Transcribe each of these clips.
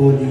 то.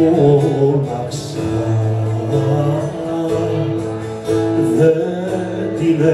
μόναξα δεν την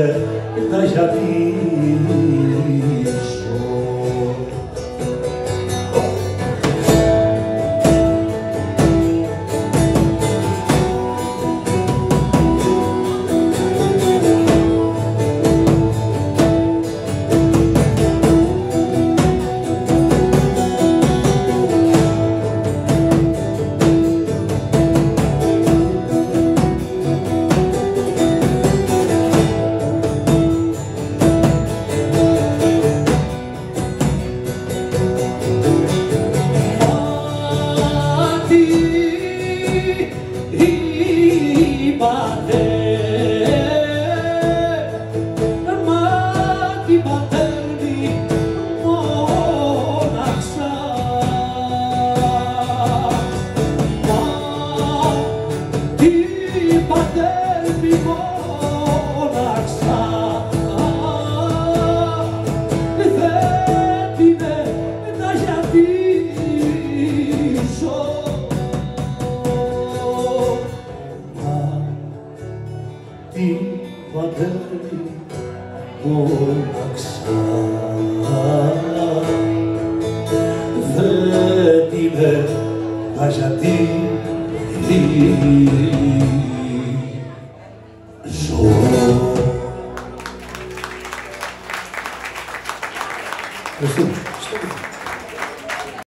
δεν την να γιατί Gostou?